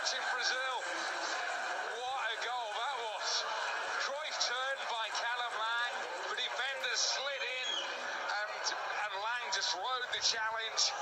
in Brazil. What a goal that was. Cruyff turned by Callum Lang. The defenders slid in and, and Lang just rode the challenge.